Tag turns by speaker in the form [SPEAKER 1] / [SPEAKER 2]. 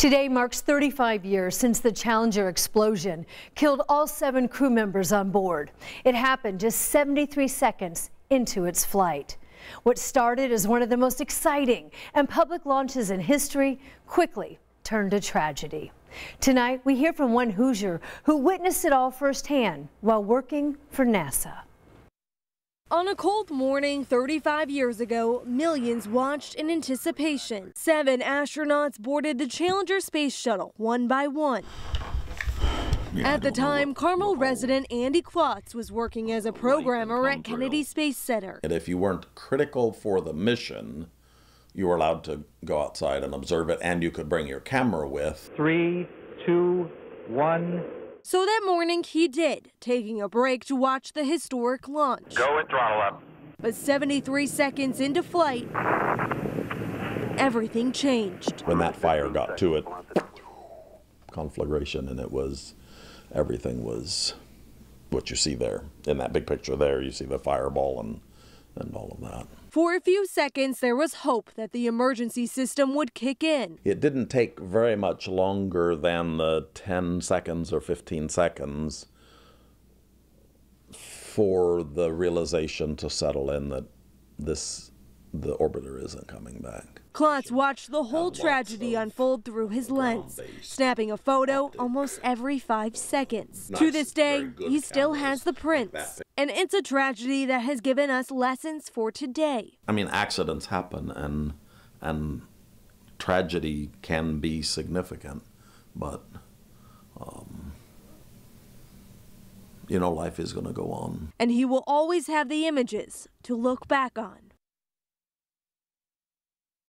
[SPEAKER 1] Today marks 35 years since the Challenger explosion killed all seven crew members on board. It happened just 73 seconds into its flight. What started as one of the most exciting and public launches in history quickly turned to tragedy. Tonight, we hear from one Hoosier who witnessed it all firsthand while working for NASA.
[SPEAKER 2] On a cold morning 35 years ago, millions watched in anticipation. Seven astronauts boarded the Challenger space shuttle one by one. Yeah, at the time, Carmel resident Andy Klotz was working as a programmer at Kennedy Space Center.
[SPEAKER 3] And if you weren't critical for the mission, you were allowed to go outside and observe it, and you could bring your camera with.
[SPEAKER 4] Three, two, one.
[SPEAKER 2] So that morning he did, taking a break to watch the historic launch.
[SPEAKER 5] Go and throttle up.
[SPEAKER 2] But 73 seconds into flight, everything changed.
[SPEAKER 3] When that fire got to it, conflagration, and it was, everything was what you see there. In that big picture there, you see the fireball and, and all of that.
[SPEAKER 2] For a few seconds, there was hope that the emergency system would kick in.
[SPEAKER 3] It didn't take very much longer than the 10 seconds or 15 seconds for the realization to settle in that this the orbiter isn't coming back.
[SPEAKER 2] Klotz watched the whole tragedy unfold through his lens, snapping a photo almost every five seconds. Nice, to this day, he still has the prints. And it's a tragedy that has given us lessons for today.
[SPEAKER 3] I mean, accidents happen and and tragedy can be significant, but um, you know, life is going to go on.
[SPEAKER 2] And he will always have the images to look back on.